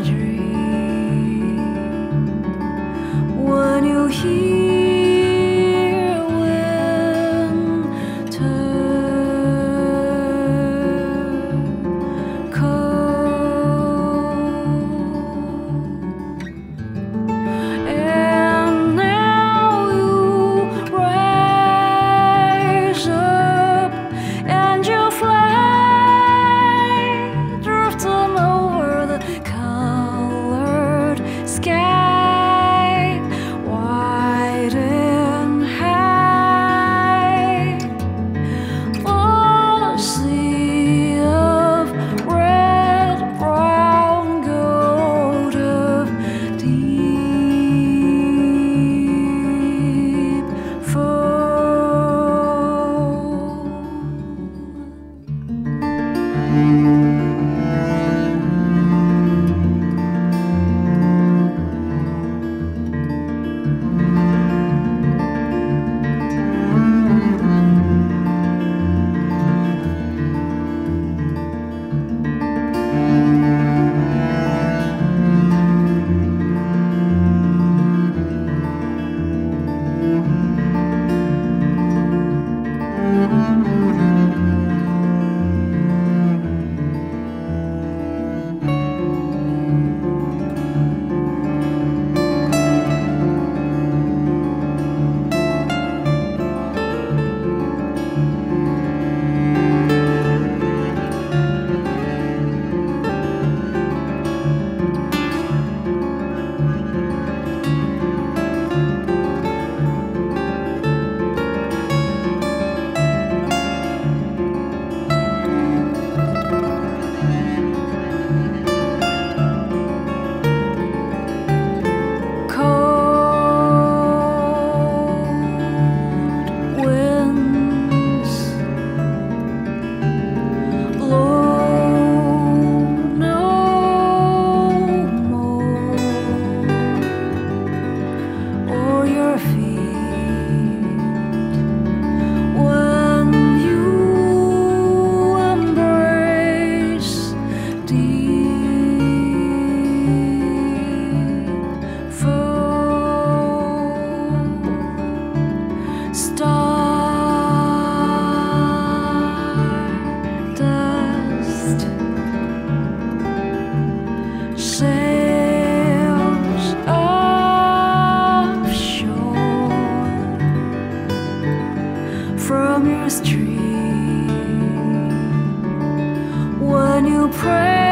一句 your stream when you pray.